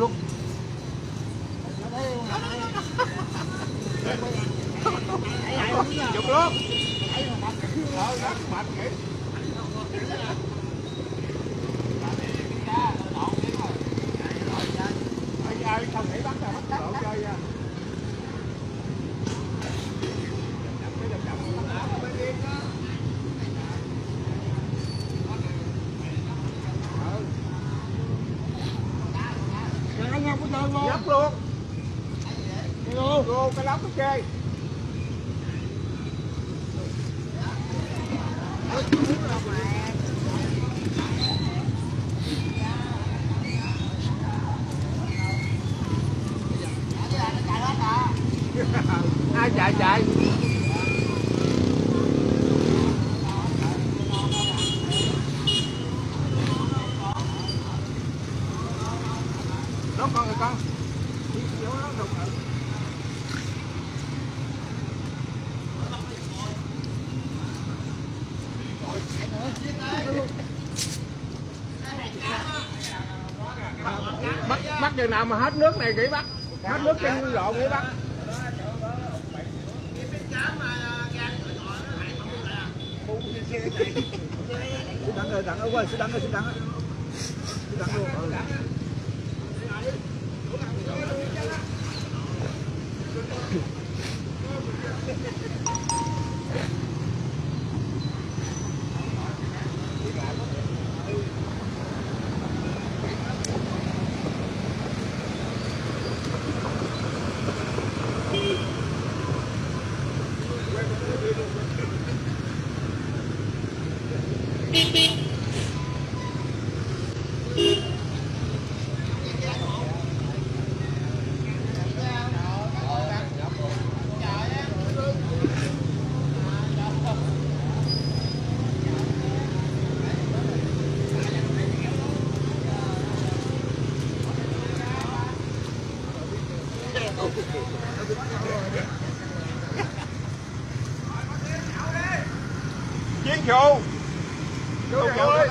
luôn chụp luôn ờ rất mạnh kỹ ai ai không nghĩ bắn là bắt độ chơi nha Không có chơi luôn. nhấp luôn Luôn. luôn cái lóc chơi ai chạy chạy đó con Đi chỗ đó đụng rồi. bắt bắt chừng nào mà hết nước này kỹ bắt hết nước trên lộ kỹ bắt đắng rồi, đắng ơi quên, xích đắng ơi xin đắng ơi xin đắng luôn. Beep beep. Chiến trụ Chú ơi